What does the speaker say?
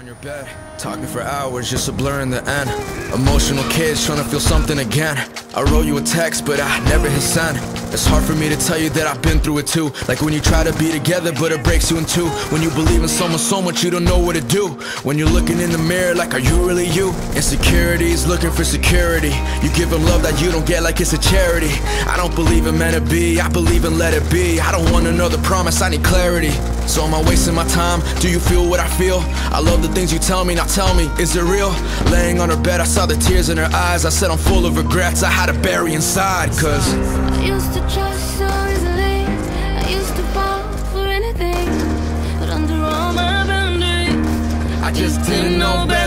on your bed, talking for hours, just a blur in the end. Emotional kids trying to feel something again. I wrote you a text, but I never hit send. It's hard for me to tell you that I've been through it too. Like when you try to be together, but it breaks you in two. When you believe in someone so much you don't know what to do. When you're looking in the mirror, like, are you really you? Insecurities looking for security. You give them love that you don't get, like it's a charity. I don't believe in meant to be, I believe in let it be. I don't want another promise, I need clarity. So am I wasting my time? Do you feel what I feel? I love the things you tell me, now tell me, is it real? Laying on her bed, I saw the tears in her eyes. I said I'm full of regrets, I had to bury inside, cause used to trust so easily. I used to fall for anything. But under all my boundaries, I just didn't know better.